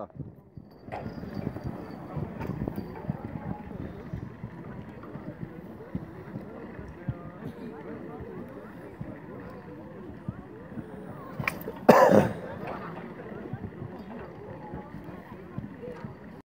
왔다.